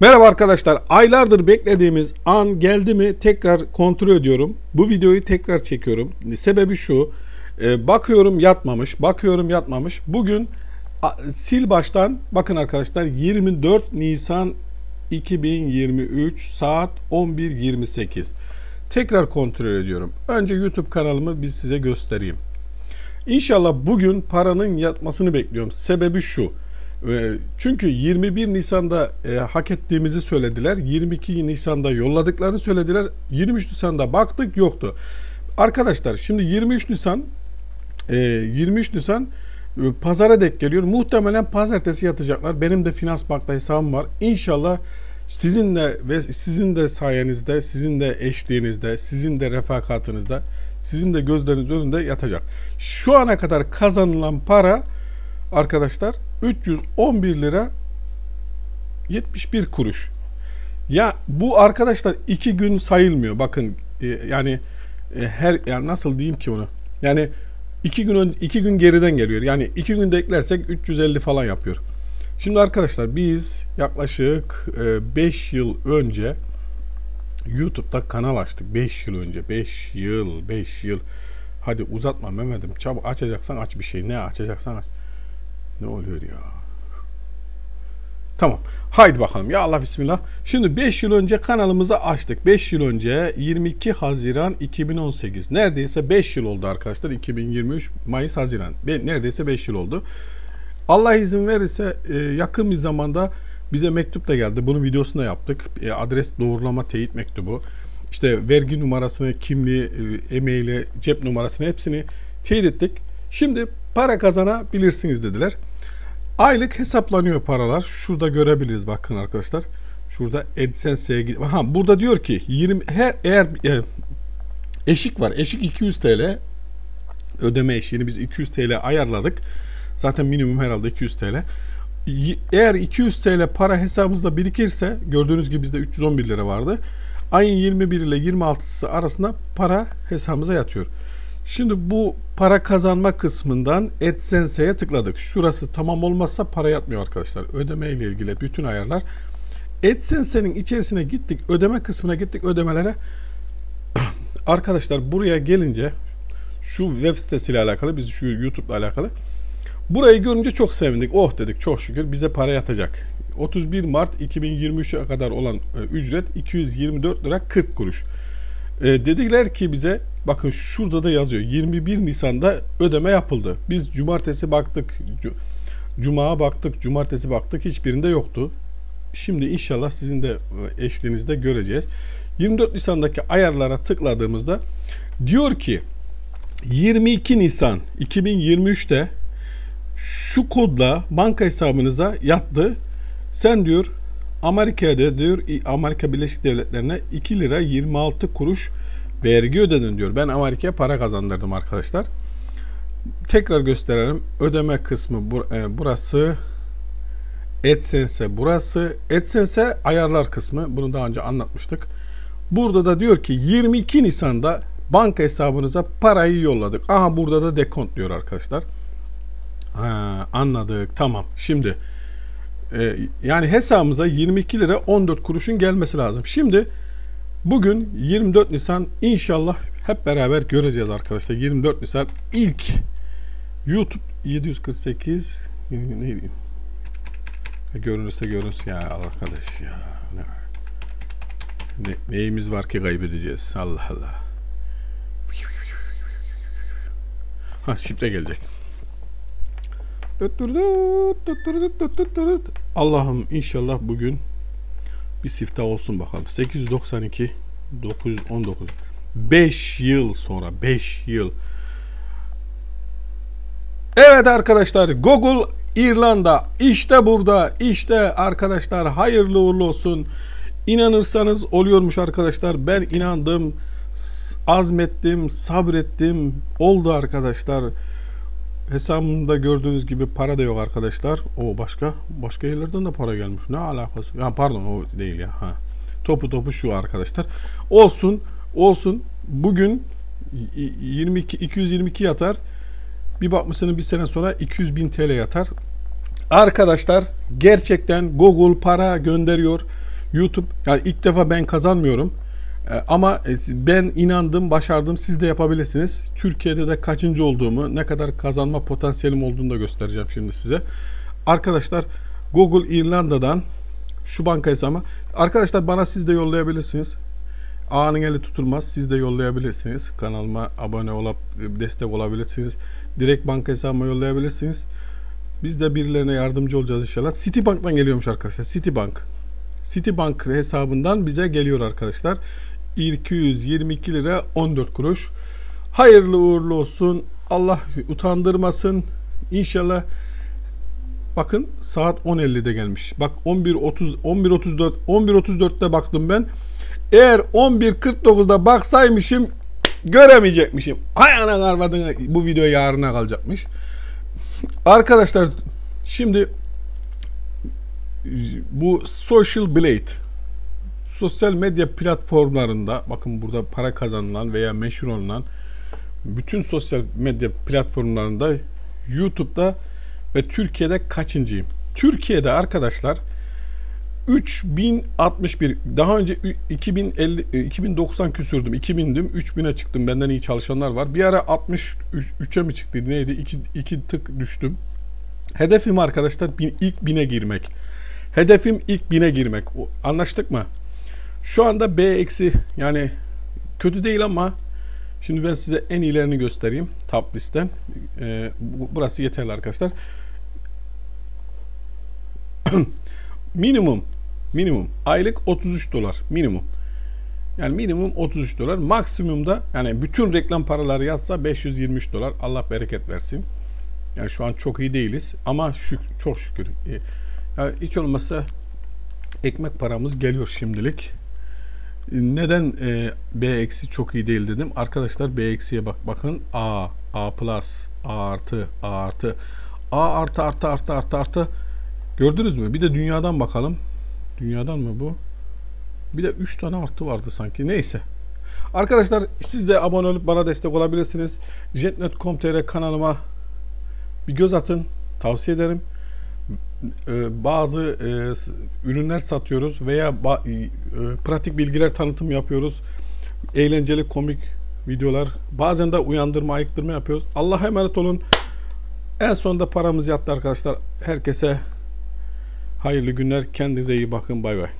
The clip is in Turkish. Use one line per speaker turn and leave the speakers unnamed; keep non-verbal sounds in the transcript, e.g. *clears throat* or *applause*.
Merhaba arkadaşlar. Aylardır beklediğimiz an geldi mi tekrar kontrol ediyorum. Bu videoyu tekrar çekiyorum. Sebebi şu. e, bakıyorum yatmamış. Bakıyorum yatmamış. Bugün sil baştan bakın arkadaşlar 24 Nisan 2023 saat 11.28. Tekrar kontrol ediyorum. Önce YouTube kanalımı bir size göstereyim. İnşallah bugün paranın yatmasını bekliyorum. Sebebi şu. E, Çünkü 21 Nisan'da e, hak ettiğimizi söylediler. 22 Nisan'da yolladıklarını söylediler. 23 Nisan'da baktık yoktu. Arkadaşlar şimdi 23 Nisan e, 23 Nisan e, pazara dek geliyor. Muhtemelen pazartesi yatacaklar. Benim de Finans Bank'ta hesabım var. İnşallah sizinle ve sizin de sayenizde, sizin de eşliğinizde, sizin de refakatınızda, sizin de gözleriniz önünde yatacak. Şu ana kadar kazanılan para arkadaşlar 311 lira 71 kuruş. Ya bu arkadaşlar iki gün sayılmıyor. Bakın e, yani e, her yani nasıl diyeyim ki onu? Yani iki gün ön- iki gün geriden geliyor. Yani iki günde eklersek 350 falan yapıyor. Şimdi arkadaşlar biz yaklaşık 5 yıl önce YouTube'da kanal açtık. 5 yıl önce. 5 yıl, 5 yıl. Hadi uzatma Mehmet'im. Çabuk açacaksan aç bir şey. Ne açacaksan aç. Ne oluyor ya? Tamam. Haydi bakalım. Ya Allah bismillah. Şimdi 5 yıl önce kanalımızı açtık. 5 yıl önce 22 Haziran 2018. Neredeyse 5 yıl oldu arkadaşlar. 2023 Mayıs Haziran. Neredeyse 5 yıl oldu. Allah izin verirse e, yakın bir zamanda bize mektup da geldi. Bunun videosunu da yaptık. E, adres doğrulama teyit mektubu. İşte vergi numarasını, kimliği, e, e-maili, cep numarasını hepsini teyit ettik. Şimdi para kazanabilirsiniz dediler. Aylık hesaplanıyor paralar. Şurada görebiliriz bakın arkadaşlar. Şurada AdSense'ye gid- Ha burada diyor ki 20 her eğer e, eşik var. Eşik 200 TL. Ödeme eşiğini biz 200 TL ayarladık. Zaten minimum herhalde 200 TL. Eğer 200 TL para hesabımızda birikirse gördüğünüz gibi bizde 311 lira vardı. Ayın 21 ile 26'sı arasında para hesabımıza yatıyor. Şimdi bu para kazanma kısmından AdSense'ye tıkladık. Şurası tamam olmazsa para yatmıyor arkadaşlar. Ödeme ile ilgili bütün ayarlar. AdSense'nin içerisine gittik. Ödeme kısmına gittik ödemelere. *coughs* arkadaşlar buraya gelince şu web sitesiyle alakalı biz şu YouTube ile alakalı Burayı görünce çok sevindik. Oh dedik çok şükür bize para yatacak. 31 Mart 2023'e kadar olan e, ücret 224 lira 40 kuruş. E, dediler ki bize bakın şurada da yazıyor 21 Nisan'da ödeme yapıldı. Biz cumartesi baktık. cu- Cuma'ya baktık, cumartesi baktık hiçbirinde yoktu. Şimdi inşallah sizin de e, eşliğinizde göreceğiz. 24 Nisan'daki ayarlara tıkladığımızda diyor ki 22 Nisan 2023'te şu kodla banka hesabınıza yattı. Sen diyor Amerika'da diyor Amerika Birleşik Devletleri'ne 2 lira 26 kuruş vergi ödedin diyor. Ben Amerika'ya para kazandırdım arkadaşlar. Tekrar gösterelim. Ödeme kısmı bur- e, burası. AdSense burası. AdSense ayarlar kısmı. Bunu daha önce anlatmıştık. Burada da diyor ki 22 Nisan'da banka hesabınıza parayı yolladık. Aha burada da dekont diyor arkadaşlar. Ha, anladık. Tamam. Şimdi e, yani hesabımıza 22 lira 14 kuruşun gelmesi lazım. Şimdi bugün 24 Nisan inşallah hep beraber göreceğiz arkadaşlar. 24 Nisan ilk YouTube 748 e, neydi? Ha, Görünürse görünsün ya arkadaş ya. Ne- neyimiz var ki kaybedeceğiz? Allah Allah. Ha şifre gelecek. Allah'ım inşallah bugün bir siftah olsun bakalım. 892 919 5 yıl sonra 5 yıl. Evet arkadaşlar Google İrlanda işte burada işte arkadaşlar hayırlı uğurlu olsun. İnanırsanız oluyormuş arkadaşlar. Ben inandım, azmettim, sabrettim. Oldu arkadaşlar. Hesabımda gördüğünüz gibi para da yok arkadaşlar. O başka başka yerlerden de para gelmiş. Ne alakası? Ya pardon o değil ya. Ha. Topu topu şu arkadaşlar. Olsun, olsun. Bugün y- 22 222 yatar. Bir bakmışsınız bir sene sonra 200 bin TL yatar. Arkadaşlar gerçekten Google para gönderiyor. YouTube yani ilk defa ben kazanmıyorum. E, ama e, ben inandım, başardım. Siz de yapabilirsiniz. Türkiye'de de kaçıncı olduğumu, ne kadar kazanma potansiyelim olduğunu da göstereceğim şimdi size. Arkadaşlar Google İrlanda'dan şu banka hesabıma. Arkadaşlar bana siz de yollayabilirsiniz. Ağanın eli tutulmaz. Siz de yollayabilirsiniz. Kanalıma abone olup destek olabilirsiniz. Direkt banka hesabıma yollayabilirsiniz. Biz de birilerine yardımcı olacağız inşallah. Citibank'tan geliyormuş arkadaşlar. Citibank. Citibank hesabından bize geliyor arkadaşlar. 222 lira 14 kuruş. Hayırlı uğurlu olsun. Allah utandırmasın. İnşallah Bakın saat 10.50'de gelmiş. Bak 11.30 11.34 11.34'te baktım ben. Eğer 11.49'da baksaymışım göremeyecekmişim. Hay ana karvadına bu video yarına kalacakmış. Arkadaşlar şimdi bu Social Blade sosyal medya platformlarında bakın burada para kazanılan veya meşhur olunan bütün sosyal medya platformlarında YouTube'da ve Türkiye'de kaçıncıyım? Türkiye'de arkadaşlar 3061 daha önce 2050 2090 küsürdüm 2000'dim 3000'e çıktım benden iyi çalışanlar var. Bir ara 63'e mi çıktı neydi? 2, 2 tık düştüm. Hedefim arkadaşlar bin, ilk bine girmek. Hedefim ilk bine girmek. O, anlaştık mı şu anda B eksi yani kötü değil ama şimdi ben size en iyilerini göstereyim top listten ee, burası yeterli arkadaşlar *clears throat* minimum minimum aylık 33 dolar minimum. Yani minimum 33 dolar. Maksimumda yani bütün reklam paraları yazsa 523 dolar. Allah bereket versin. Yani şu an çok iyi değiliz ama şük çok şükür. E, yani hiç olmazsa ekmek paramız geliyor şimdilik. Neden e, B eksi çok iyi değil dedim. Arkadaşlar B eksiye bak bakın A, A plus, A artı, A artı, A artı artı artı artı artı Gördünüz mü? Bir de dünyadan bakalım. Dünyadan mı bu? Bir de 3 tane artı vardı sanki. Neyse. Arkadaşlar siz de abone olup bana destek olabilirsiniz. Jetnet.com.tr kanalıma bir göz atın. Tavsiye ederim. Ee, bazı e, ürünler satıyoruz veya e, pratik bilgiler tanıtım yapıyoruz. Eğlenceli komik videolar. Bazen de uyandırma, ayıktırma yapıyoruz. Allah'a emanet olun. En sonunda paramız yattı arkadaşlar. Herkese Hayırlı günler. Kendinize iyi bakın. Bay bay.